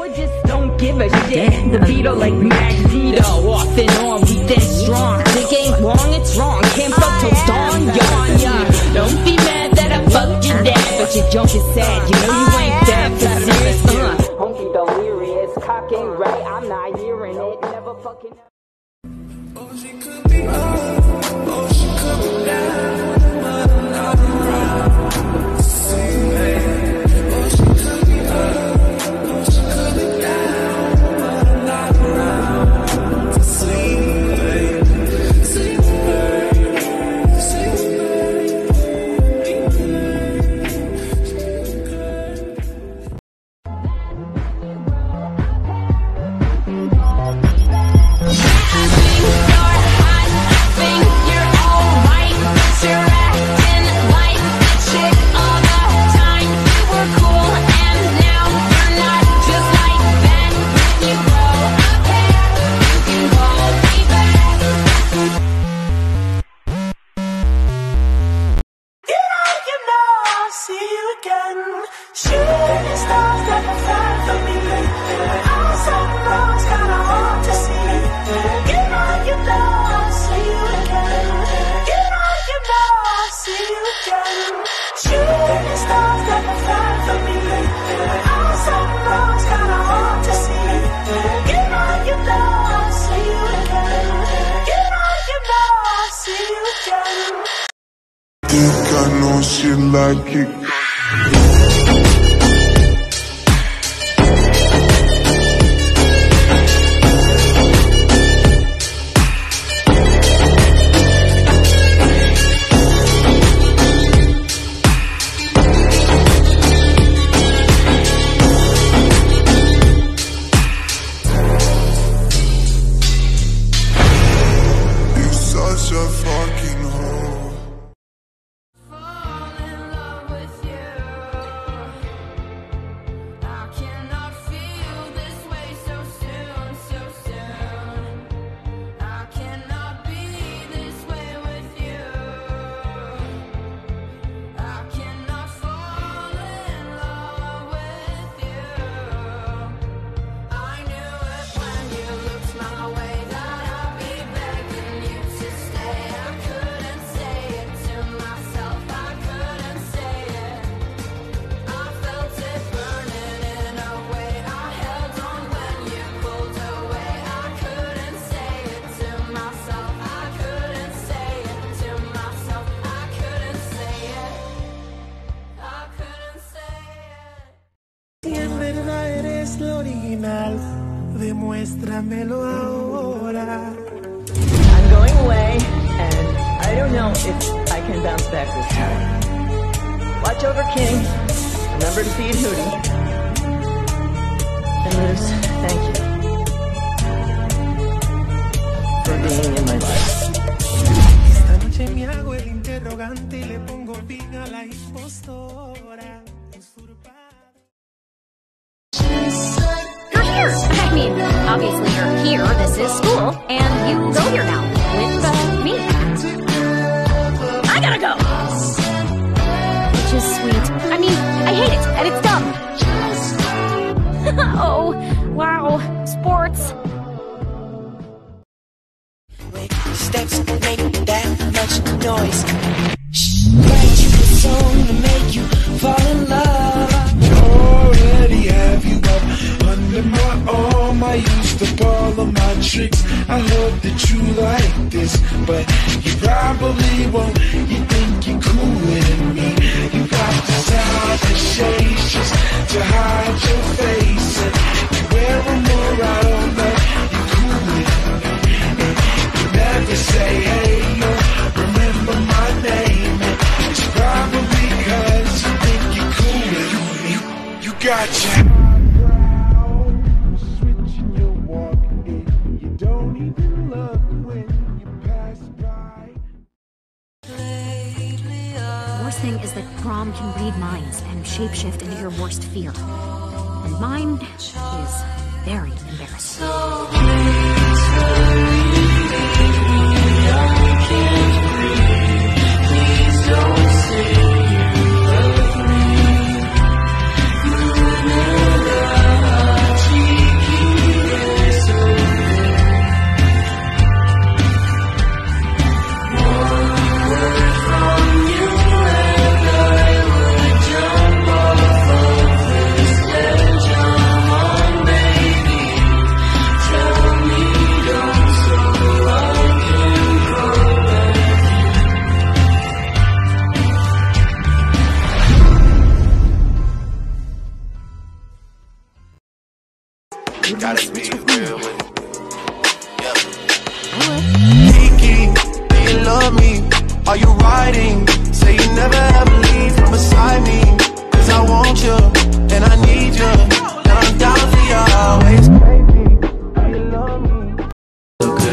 I just don't give a shit. The Vito like Magneto, off and on, we that strong. Dick ain't wrong, it's wrong. Can't fuck till dawn, yawn, yeah. Don't be mad that I fucked your dad, but your junk is sad. You know you like it. Demuéstramelo ahora. I'm going away, and I don't know if I can bounce back this time. Watch over King. Remember to feed Hooty. And Luz, thank you for being in my life. Esta noche me hago el interrogante y le pongo fin a la impostora. Obviously you're here. This is school, and you go here now with me. I gotta go. Which is sweet. I mean, I hate it, and it's dumb. oh, wow. Sports. steps make that much noise. Tricks. I hope that you like this, but you probably won't. You think you're cooler than me. You got designer shades just to hide your face,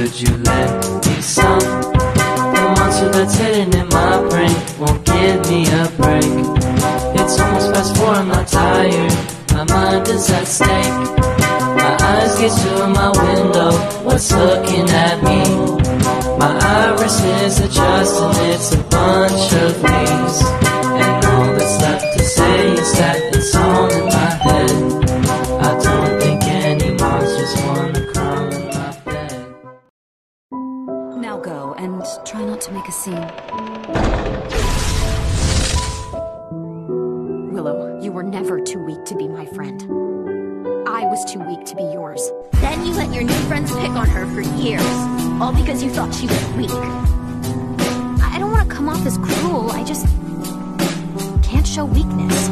Could you let me some? The monster that's hidden in my brain won't give me a break. It's almost past four, I'm not tired. My mind is at stake. My eyes get to my window. What's looking at me? My iris is adjusting. It's a bunch of leaves. scene. Willow, you were never too weak to be my friend. I was too weak to be yours. Then you let your new friends pick on her for years, all because you thought she was weak. I don't want to come off as cruel, I just can't show weakness.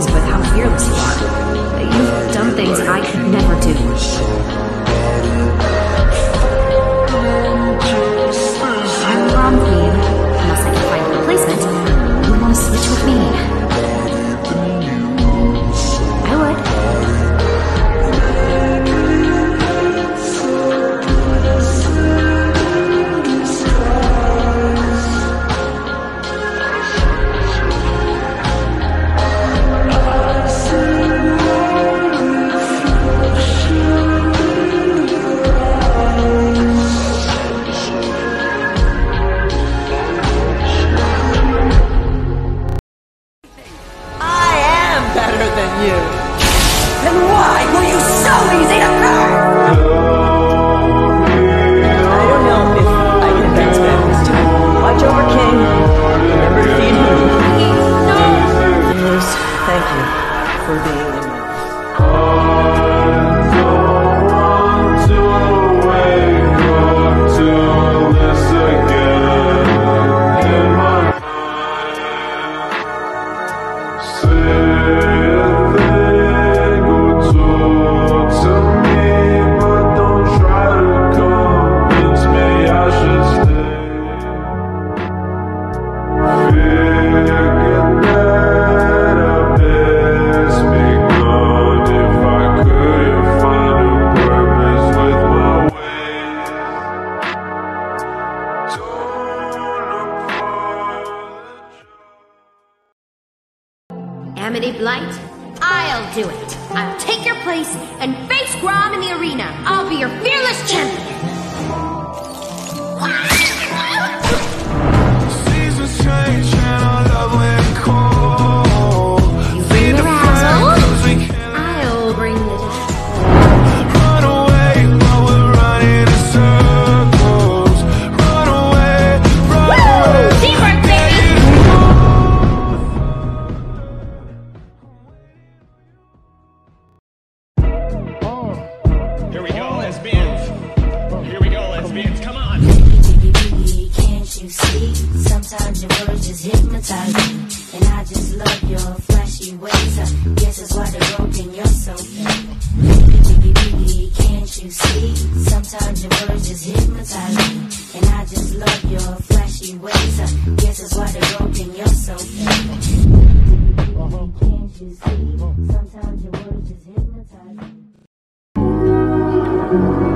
pleased with how fearless you are. But you've done things I could never do. I'm Grom queen, unless I can find a replacement. You want to switch with me? your feet. Sometimes your words just hypnotize me. And I just love your flashy ways. I guess that's why they're broken, you're so fake. Biggie, biggie, can't you see? Sometimes your words just hypnotize me. And I just love your flashy ways. I guess that's why they're broken, you're so fake. Can't you see? Sometimes your words just hypnotize me.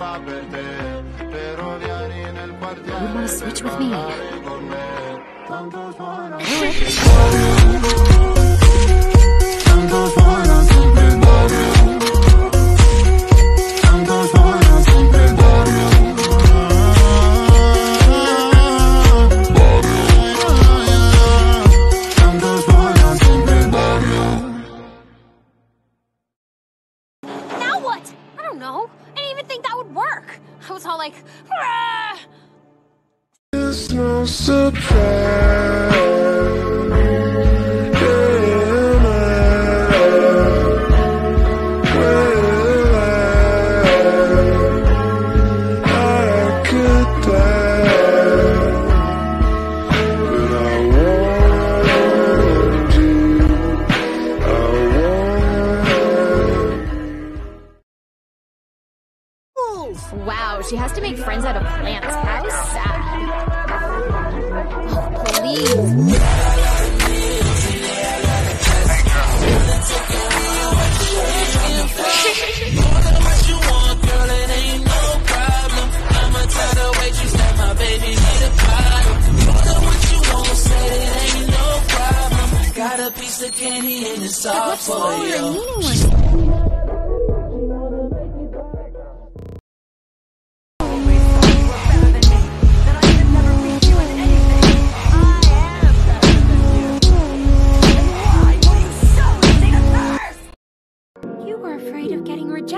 You wanna switch with me? Now what? I don't know. Think that would work. I was all like, "Rah!" It's no surprise. Wow, she has to make friends out of plants. How sad. Please. Got a piece of candy and it's all for smaller you. and meaningless? You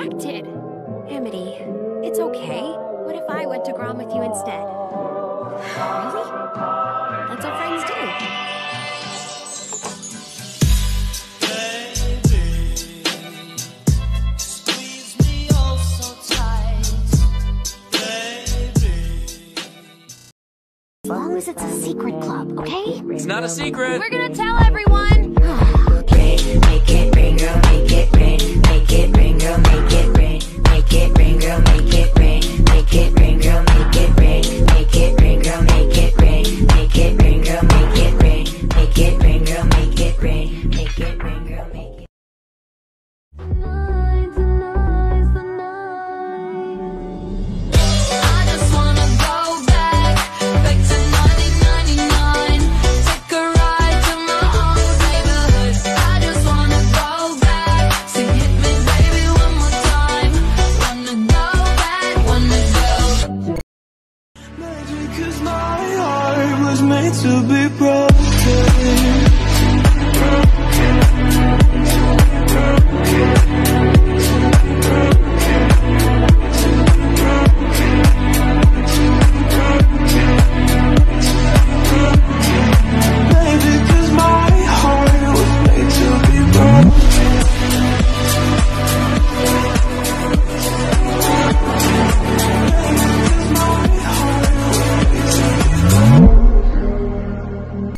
Amity, it's okay. What if I went to Grom with you instead? Really? That's what friends do. As long as it's a secret club, okay? It's not a secret. We're gonna tell everyone.